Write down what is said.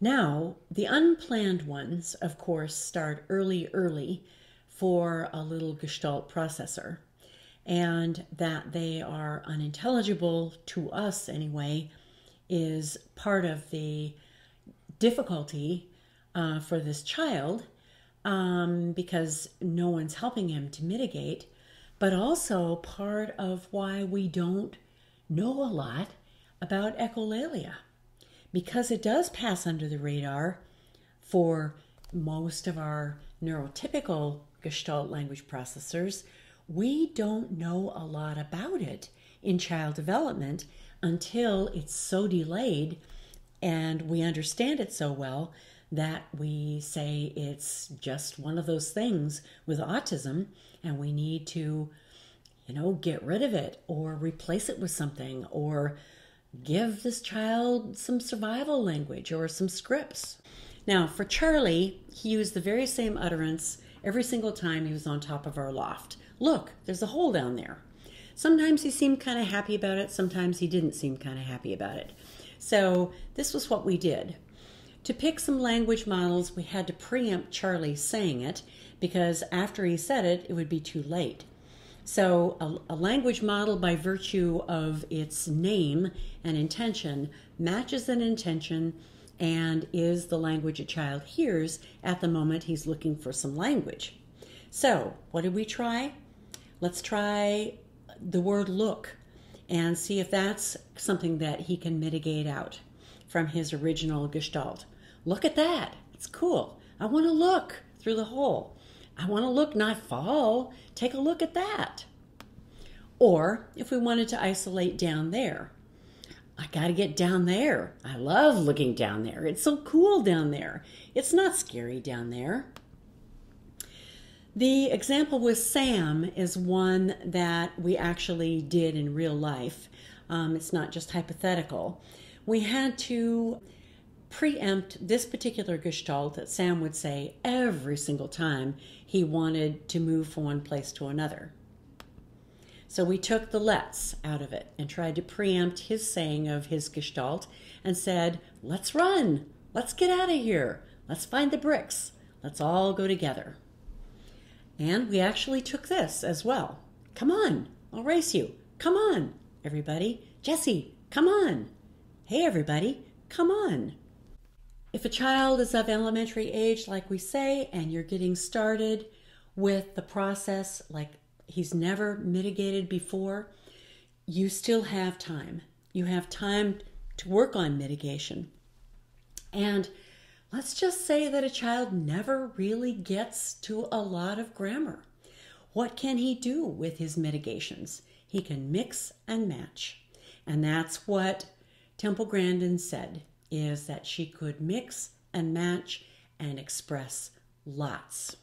Now, the unplanned ones, of course, start early, early for a little Gestalt processor, and that they are unintelligible to us anyway is part of the difficulty uh, for this child um, because no one's helping him to mitigate, but also part of why we don't know a lot about echolalia because it does pass under the radar for most of our neurotypical Gestalt language processors, we don't know a lot about it in child development until it's so delayed and we understand it so well that we say it's just one of those things with autism and we need to you know get rid of it or replace it with something or give this child some survival language or some scripts. Now, for Charlie, he used the very same utterance every single time he was on top of our loft. Look, there's a hole down there. Sometimes he seemed kind of happy about it, sometimes he didn't seem kind of happy about it. So, this was what we did. To pick some language models, we had to preempt Charlie saying it because after he said it, it would be too late. So, a, a, language model, by virtue of its name and intention, matches an intention and is the language a child hears at the moment he's looking for some language. So, what did we try? Let's try the word look and see if that's something that he can mitigate out from his original gestalt. Look at that. It's cool. I want to look through the hole. I want to look, not fall. Take a look at that. Or if we wanted to isolate down there, I got to get down there. I love looking down there. It's so cool down there. It's not scary down there. The example with Sam is one that we actually did in real life. Um, it's not just hypothetical. We had to preempt this particular gestalt that Sam would say every single time he wanted to move from one place to another. So we took the let's out of it and tried to preempt his saying of his gestalt and said, let's run, let's get out of here, let's find the bricks, let's all go together. And we actually took this as well. Come on, I'll race you. Come on, everybody. Jesse, come on. Hey, everybody, come on. If a child is of elementary age, like we say, and you're getting started with the process like he's never mitigated before, you still have time. You have time to work on mitigation. And let's just say that a child never really gets to a lot of grammar. What can he do with his mitigations? He can mix and match. And that's what Temple Grandin said is that she could mix and match and express lots.